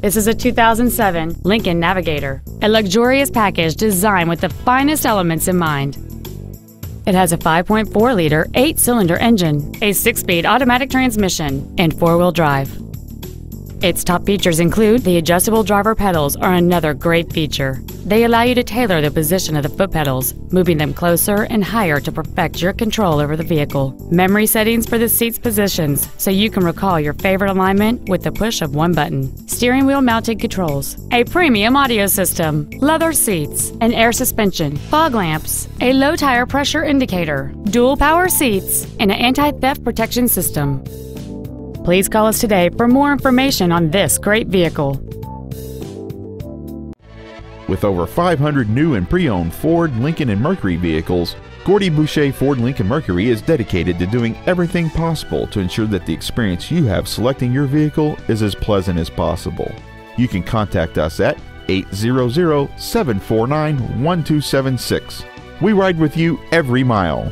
This is a 2007 Lincoln Navigator, a luxurious package designed with the finest elements in mind. It has a 5.4-liter, 8-cylinder engine, a 6-speed automatic transmission, and 4-wheel drive. Its top features include the adjustable driver pedals are another great feature. They allow you to tailor the position of the foot pedals, moving them closer and higher to perfect your control over the vehicle. Memory settings for the seat's positions so you can recall your favorite alignment with the push of one button. Steering wheel mounted controls, a premium audio system, leather seats, an air suspension, fog lamps, a low tire pressure indicator, dual power seats, and an anti-theft protection system. Please call us today for more information on this great vehicle. With over 500 new and pre-owned Ford, Lincoln, and Mercury vehicles, Gordie Boucher Ford Lincoln Mercury is dedicated to doing everything possible to ensure that the experience you have selecting your vehicle is as pleasant as possible. You can contact us at 800 749 1276. We ride with you every mile.